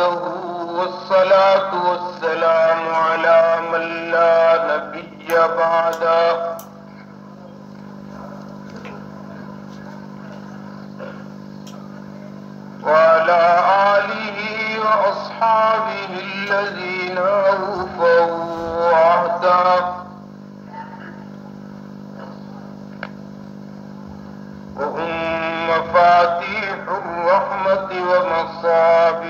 وحده والصلاة والسلام على من لا نبي بعده. وعلى آله وأصحابه الذين أوفوا عهده. وهم مفاتيح الرحمة ومصابيح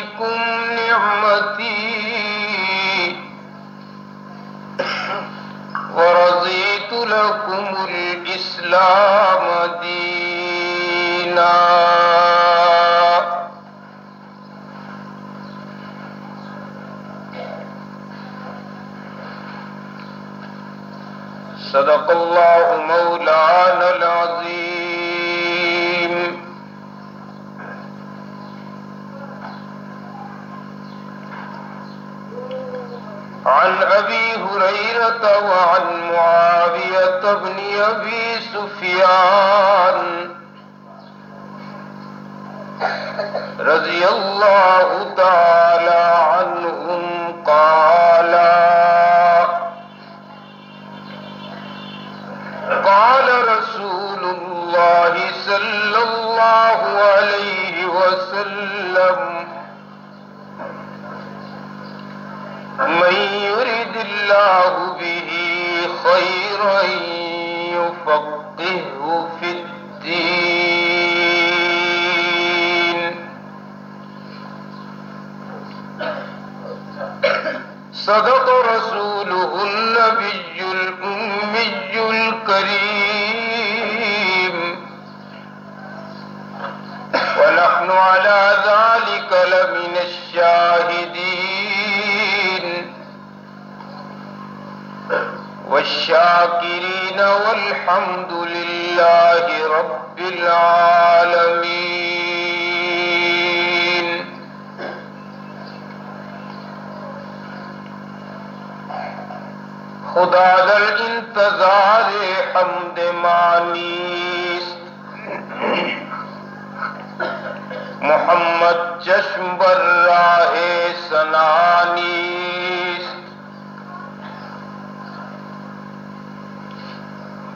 عليكم نعمتي ورضيت لكم الإسلام دينا. صدق الله مولانا العظيم. عن أبي هريرة وعن معاوية بن أبي سفيان. رضي الله تعالى عنهم قالا والحمد لله رب العالمين. خدا در انتظار حمد مانیست محمد چشم بر راہ سنانیست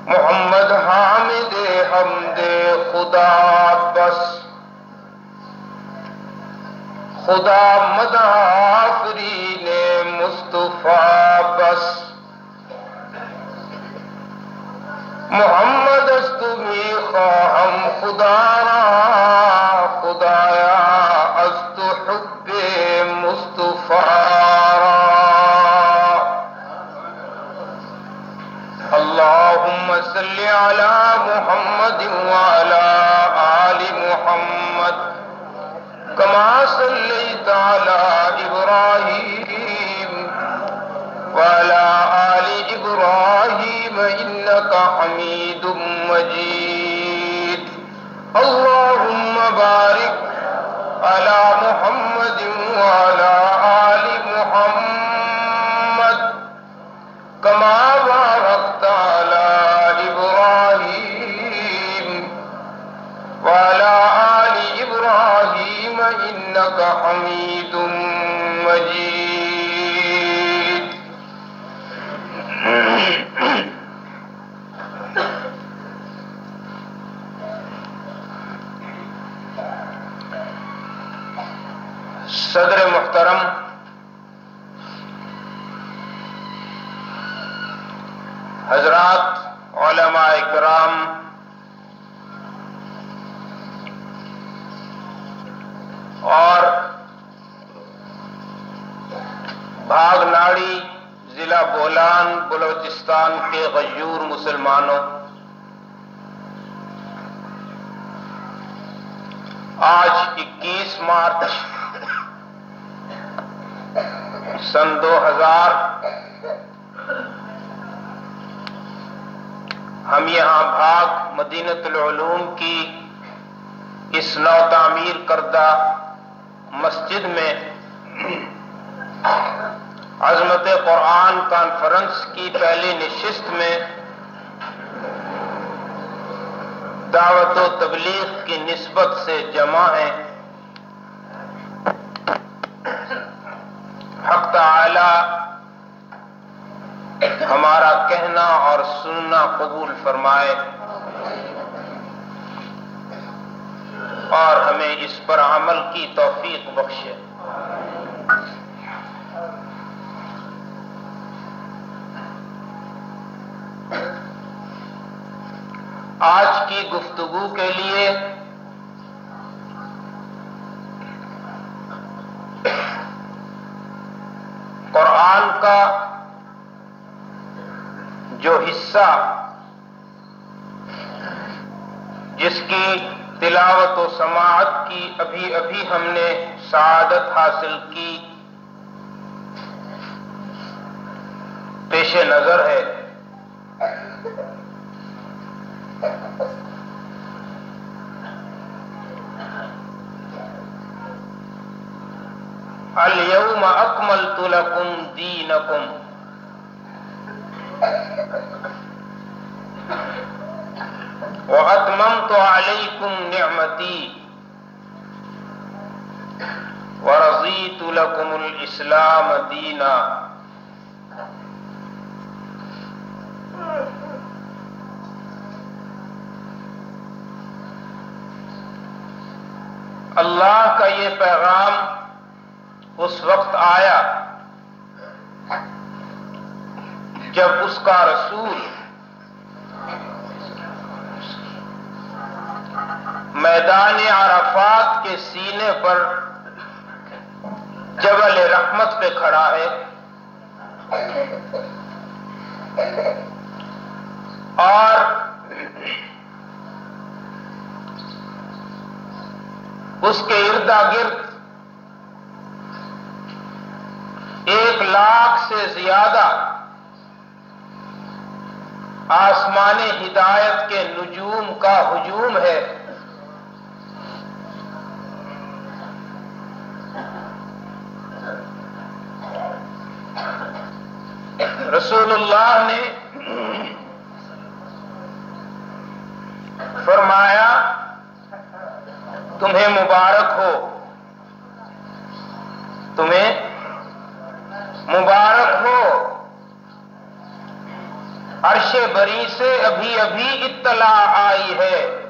محمد حامد حمد خدا بس۔ خدا مدافرین مصطفیٰ بس۔ محمد استمی خواہم خدا را Господи. مارچ سن دو ہزار۔ ہم یہاں بھاگ مدینت العلوم کی اس نو تعمیر کردہ مسجد میں عظمت قرآن کانفرنس کی پہلی نشست میں دعوت و تبلیغ کی نسبت سے جمع ہیں۔ تعالی ہمارا کہنا اور سننا قبول فرمائے اور ہمیں اس پر عمل کی توفیق بخشے۔ آج کی گفتگو کے لیے قرآن کا جو حصہ جس کی تلاوت و سماعت کی ابھی ابھی ہم نے سعادت حاصل کی، پیش نظر ہے۔ اليوم اکملت لکم دینکم۔ واتممت علیکم نعمتی ورضیت لکم الاسلام دینا اللہ کا یہ پیغام اس وقت آیا جب اس کا رسول میدان عرفات کے سینے پر جبل رحمت پہ کھڑا ہے۔ اور اس کے اردا گرد ایک لاکھ سے زیادہ آسمان ہدایت کے نجوم کا ہجوم ہے۔ رسول اللہ نے فرمایا، تمہیں مبارک ہو۔ تمہیں مبارک ہو۔ عرش بری سے ابھی ابھی اطلاع آئی ہے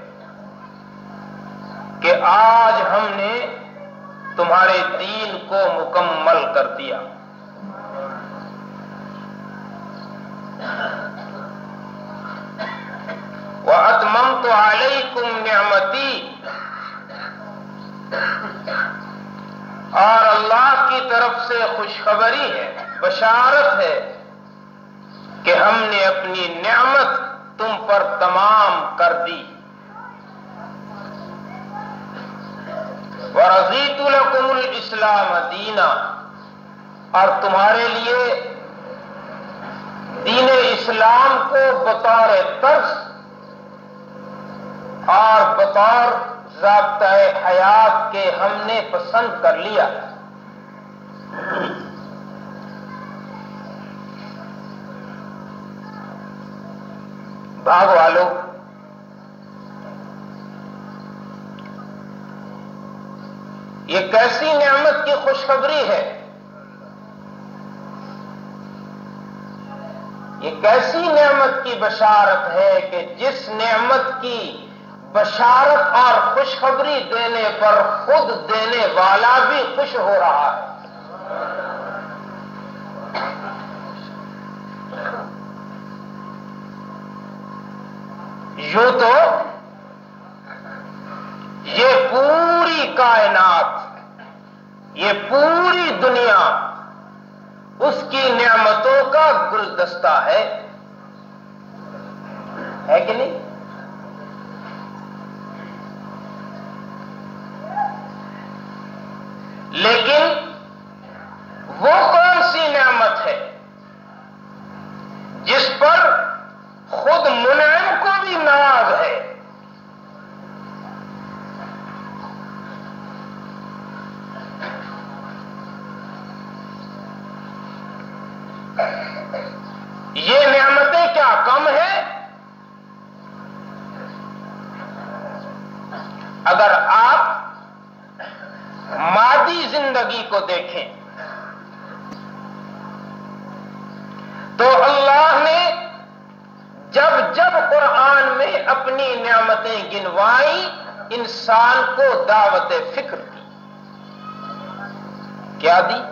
کہ آج ہم نے تمہارے دین کو مکمل کر دیا۔ وَأَتْمَمْتُ عَلَيْكُمْ نِعْمَتِي۔ اور اللہ کی طرف سے خوشخبری ہے، بشارت ہے کہ ہم نے اپنی نعمت تم پر تمام کر دی۔ ورضیت لکم الاسلام دینا اور تمہارے لیے دین اسلام کو بطور طرز اور بطور ضابطۂ حیات کے ہم نے پسند کر لیا۔ بھاگ والوں یہ کیسی نعمت کی خوشخبری ہے؟ یہ کیسی نعمت کی بشارت ہے کہ جس نعمت کی بشارت اور خوشخبری دینے پر خود دینے والا بھی خوش ہو رہا ہے؟ یوں تو یہ پوری کائنات، یہ پوری کی نعمتوں کا گلدستہ ہے۔ ہے کہ نہیں؟ لیکن وہ کون سی نعمت ہے جس پر خود منعم کو بھی ناز ہے یہ نعمتیں کیا کم ہیں اگر آپ مادی زندگی کو دیکھیں تو اللہ نے جب جب قرآن میں اپنی نعمتیں گنوائی انسان کو دعوت فکر دی کیا دی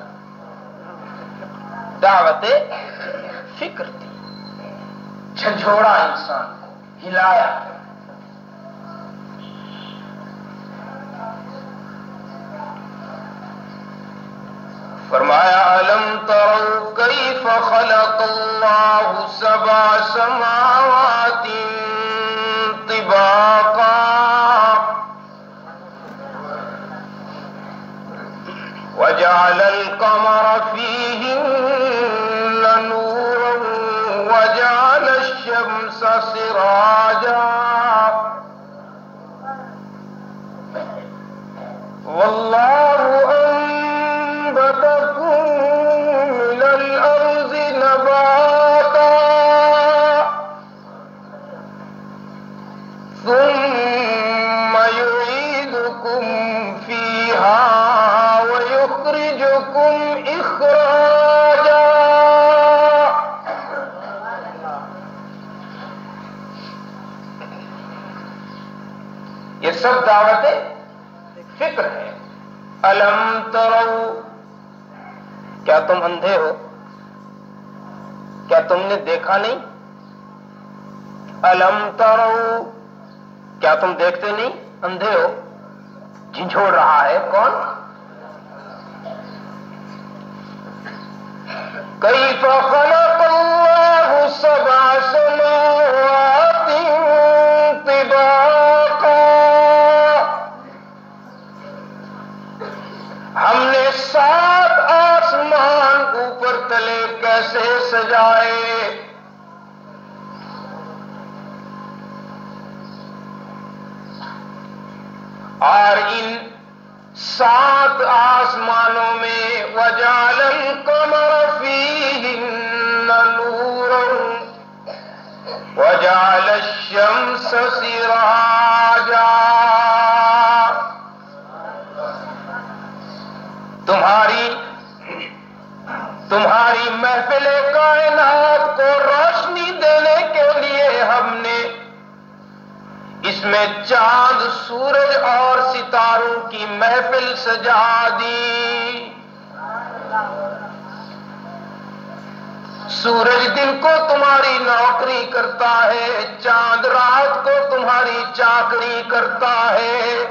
دعوت فکر دی جھنجھوڑا انسان کو، ہلایا۔ فرمایا علم ترو کیف خلق اللہ سبع سماوات طباقا سراجا والله أنبتكم من الأرض نباتا. ثم يعيدكم فيها سب دعوتیں فکر ہے الم ترو۔ کیا تم اندھے ہو؟ کیا تم نے دیکھا نہیں؟ الم ترو۔ کیا تم دیکھتے نہیں؟ اندھے ہو۔ جھنجھوڑ رہا ہے کون؟ کئی خلق تلے کیسے سجائے۔ اور ان سات آسمانوں میں وجال القمر فیہن نورا۔ وجال الشمس سراجا۔ تمہاری محفل کائنات کو روشنی دینے کے لیے ہم نے اس میں چاند، سورج اور ستاروں کی محفل سجا دی۔ سورج دن کو تمہاری نوکری کرتا ہے، چاند رات کو تمہاری چاکری کرتا ہے۔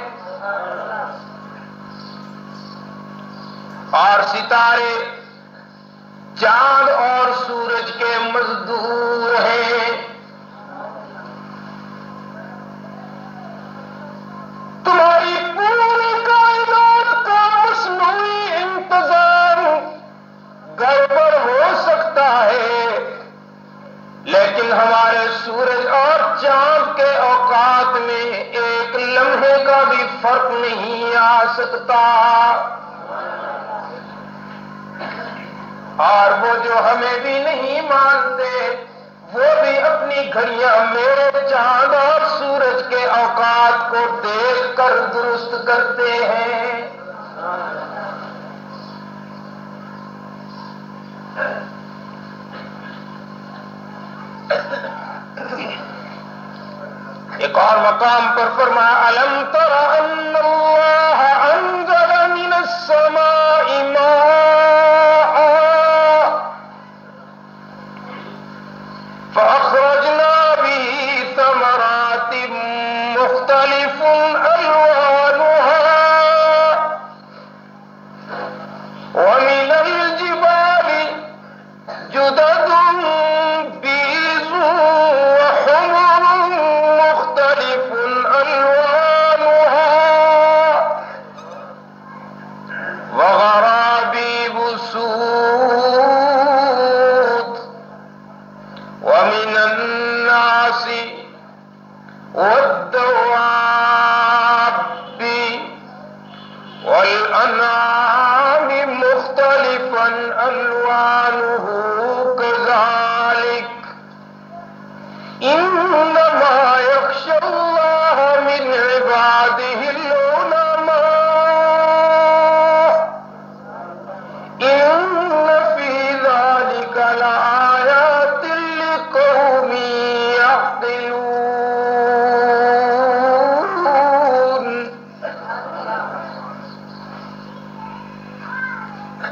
اور ستارے چاند اور سورج کے مزدور ہیں۔ تمہاری پوری کائنات کا مصنوعی انتظام گڑبڑ ہو سکتا ہے، لیکن ہمارے سورج اور چاند کے اوقات میں ایک لمحے کا بھی فرق نہیں آ سکتا۔ اور وہ جو ہمیں بھی نہیں مانتے، وہ بھی اپنی گھڑیاں میرے چاند اور سورج کے اوقات کو دیکھ کر درست کرتے ہیں۔ ایک اور مقام پر فرمایا الم تر ان اللہ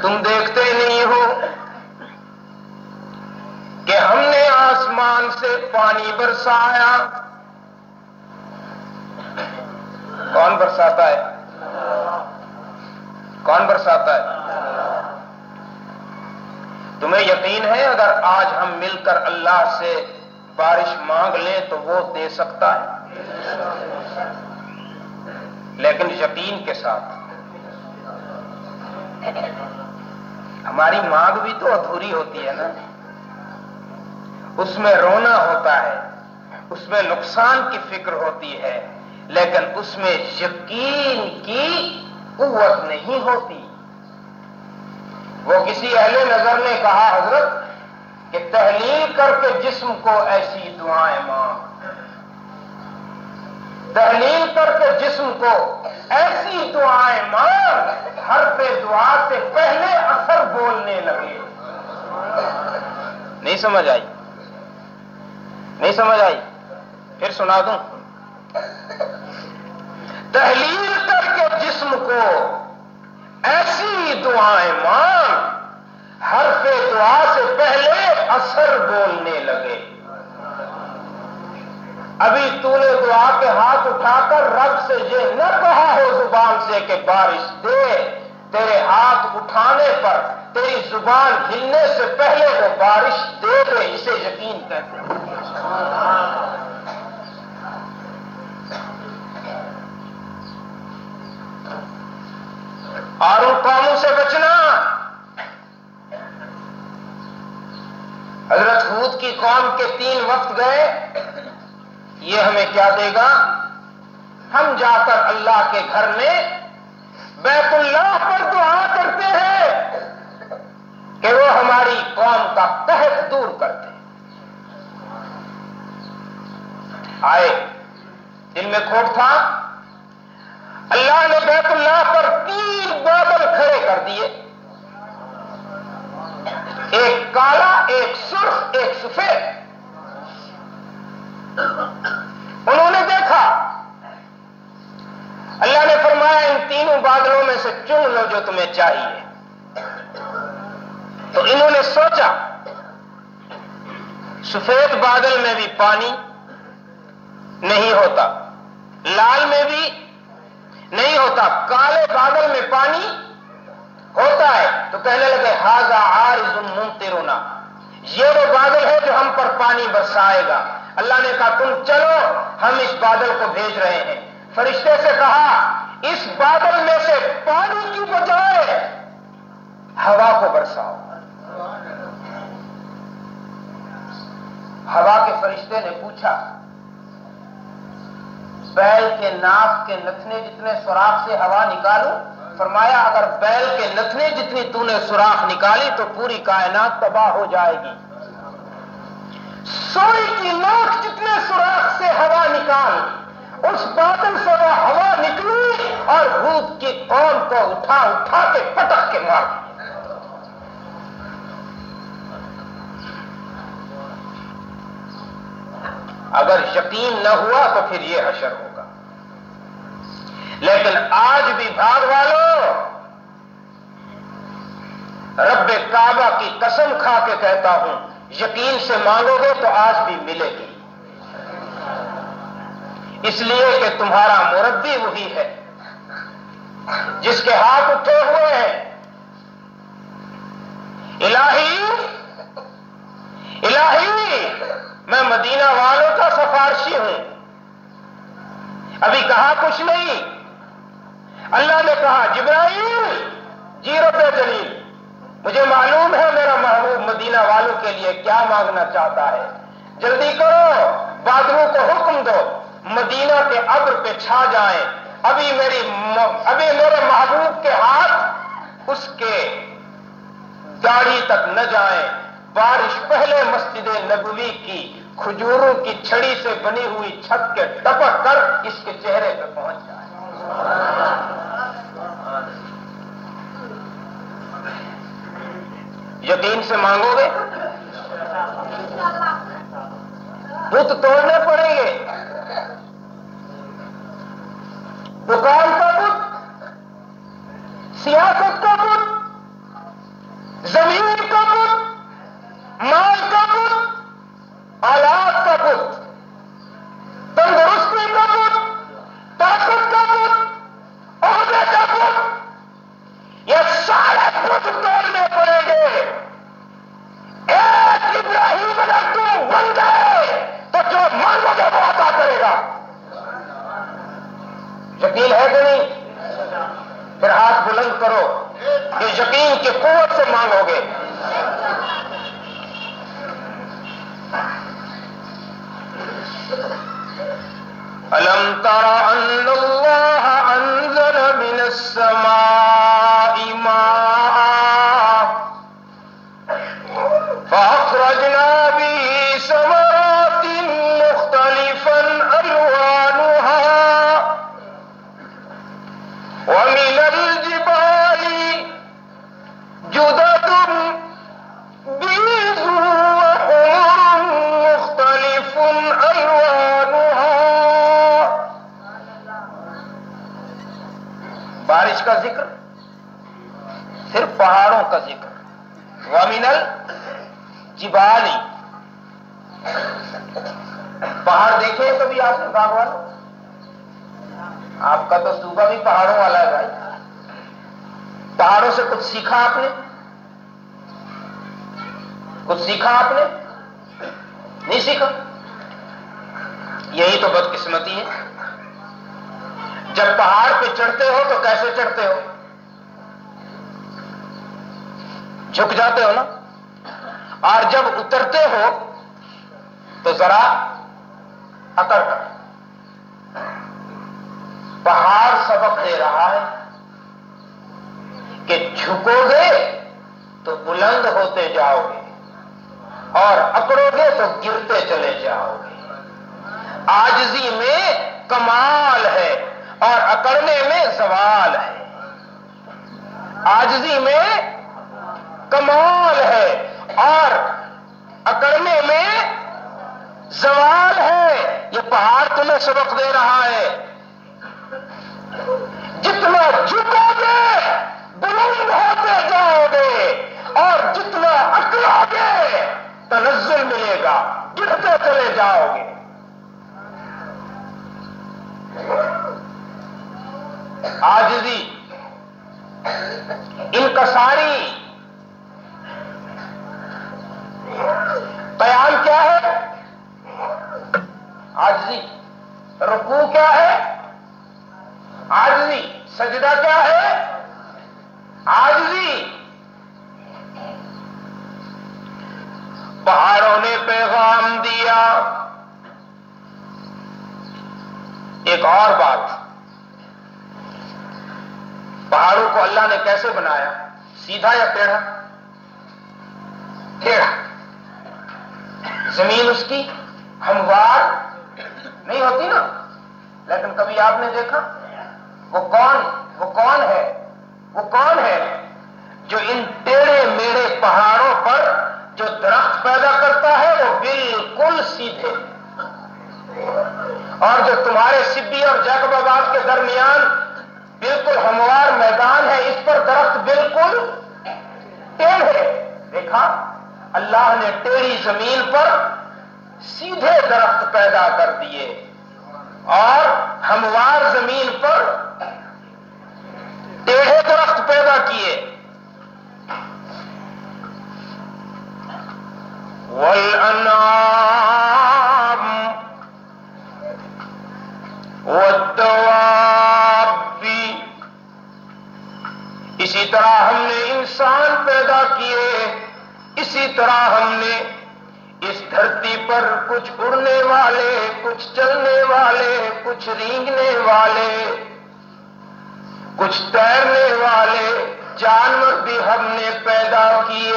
تم دیکھتے نہیں ہو کہ ہم نے آسمان سے پانی برسایا۔ کون برساتا ہے؟ کون برساتا ہے؟ تمہیں یقین ہے اگر آج ہم مل کر اللہ سے بارش مانگ لیں تو وہ دے سکتا ہے؟ لیکن یقین کے ساتھ۔ ہماری مانگ بھی تو ادھوری ہوتی ہے نا۔ اس میں رونا ہوتا ہے، اس میں نقصان کی فکر ہوتی ہے، لیکن اس میں یقین کی قوت نہیں ہوتی۔ وہ کسی اہل نظر نے کہا، حضرت، کہ تحلیل کر کے جسم کو ایسی دعائیں مانگ۔ تحلیل کر کے جسم کو ایسی دعائیں مانگ ہر پہ دعا سے پہلے اثر بولنے لگے۔ نہیں سمجھ آئی۔ نہیں سمجھ آئی۔ پھر سنا دوں۔ تحلیل کر کے جسم کو ایسی دعائیں مانگ ہر پہ دعا سے پہلے اثر بولنے لگے۔ ابھی تو نے دعا کے ہاتھ اٹھا کر رب سے یہ نہ کہا ہو زبان سے کہ بارش دے، تیرے ہاتھ اٹھانے پر تیری زبان ہلنے سے پہلے وہ بارش دے دے، اسے یقین کہتے ہیں۔ اور ان قوموں سے بچنا۔ حضرت حود کی قوم کے تین وقت گئے۔ یہ ہمیں کیا دے گا؟ ہم جا کر اللہ کے گھر میں بیت اللہ پر دعا کرتے ہیں کہ وہ ہماری قوم کا قحط دور کرتے آئے، دل میں کھوٹ تھا۔ اللہ نے بیت اللہ پر تین بادل کھڑے کر دیے۔ ایک کالا، ایک سرخ، ایک سفید انہوں نے دیکھا اللہ نے فرمایا تینوں بادلوں میں سے چن لو جو تمہیں چاہیے۔ تو انہوں نے سوچا، سفید بادل میں بھی پانی نہیں ہوتا، لال میں بھی نہیں ہوتا، کالے بادل میں پانی ہوتا ہے۔ تو کہنے لگے ہاضا عارض ممترنا یہ وہ بادل ہے جو ہم پر پانی برسائے گا۔ اللہ نے کہا، تم چلو، ہم اس بادل کو بھیج رہے ہیں۔ فرشتے سے کہا اس بادل میں سے پانی کی بجائے ہوا کو برساؤ۔ ہوا کے فرشتے نے پوچھا، بیل کے ناک کے نتنے جتنے سوراخ سے ہوا نکالوں؟ فرمایا، اگر بیل کے نتنے جتنی تو نے سوراخ نکالی تو پوری کائنات تباہ ہو جائے گی۔ سوئی کی ناک جتنے سوراخ سے ہوا نکال اس بادل سے وہ ہوا نکلی اور بھوت کی قوم کو اٹھا اٹھا کے پٹک کے مار اگر یقین نہ ہوا تو پھر یہ حشر ہوگا۔ لیکن آج بھی بھاگ والو، رب کعبہ کی قسم کھا کے کہتا ہوں، یقین سے مانگو گے تو آج بھی ملے گی۔ اس لیے کہ تمہارا مربی وہی ہے، جس کے ہاتھ اٹھے ہوئے ہیں۔ الہی الہی، میں مدینہ والوں کا سفارشی ہوں۔ ابھی کہا کچھ نہیں۔ اللہ نے کہا، جبرائیل جی رب جلیل، مجھے معلوم ہے میرا محبوب مدینہ والوں کے لیے کیا مانگنا چاہتا ہے۔ جلدی کرو بادلوں کو حکم دو۔ مدینہ کے ابر پہ چھا جائیں۔ ابھی میری ابھی میرے محبوب کے ہاتھ اس کے داڑھی تک نہ جائیں۔ بارش پہلے مسجد نبوی کی کھجوروں کی چھڑی سے بنی ہوئی چھت کے ٹپک کر اس کے چہرے پہ پہنچ جائے یقین سے مانگو گے؟ بت توڑنے پڑیں گے۔ دکان کا بت سیاست کا السماء کچھ سیکھا آپ نے؟ کچھ سیکھا آپ نے؟ نہیں سیکھا؟ یہی تو بدقسمتی ہے۔ جب پہاڑ پہ چڑھتے ہو تو کیسے چڑھتے ہو؟ جھک جاتے ہو نا؟ اور جب اترتے ہو تو ذرا اکڑ کر۔ پہاڑ سبق دے رہا ہے۔ کہ جھکو گے تو بلند ہوتے جاؤ گے اور اکڑو گے تو گرتے چلے جاؤ گے۔ آجزی میں کمال ہے اور اکڑنے میں زوال ہے۔ آجزی میں کمال ہے اور اکڑنے میں زوال ہے۔ یہ پہاڑ تمہیں سبق دے رہا ہے۔ جتنا جھکو گے بلند ہوتے جاؤ گے اور جتنا اکڑو گے تنزل ملے گا، گرتے چلے جاؤ گے۔ آجزی انکساری۔ قیام کیا ہے؟ آجزی رکوع کیا ہے؟ آجزی سجدہ کیا ہے؟ آجزی پہاڑوں نے پیغام دیا۔ ایک اور بات۔ پہاڑوں کو اللہ نے کیسے بنایا؟ سیدھا یا ٹیڑھا؟ ٹیڑھا۔ زمین اس کی ہموار نہیں ہوتی نا؟ لیکن کبھی آپ نے دیکھا؟ وہ کون وہ کون ہے؟ وہ کون ہے جو ان ٹیڑے میڑے پہاڑوں پر جو درخت پیدا کرتا ہے، وہ بالکل سیدھے۔ اور جو تمہارے سبی اور جیکب آباد کے درمیان بالکل ہموار میدان ہے، اس پر درخت بالکل ٹیڑھ ہے دیکھا، اللہ نے ٹیڑھی زمین پر سیدھے درخت پیدا کر دیے اور ہموار زمین پر درخت پیدا کیے؟ والانعام والدواب اسی طرح ہم نے انسان پیدا کیے، اسی طرح ہم نے اس دھرتی پر کچھ اڑنے والے، کچھ چلنے والے، کچھ رینگنے والے، کچھ تیرنے والے جانور بھی ہم نے پیدا کیے۔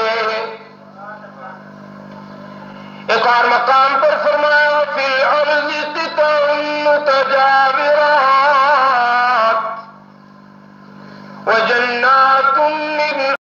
ایک اور مقام پر فرمایا، فی الارض قطع متجاورات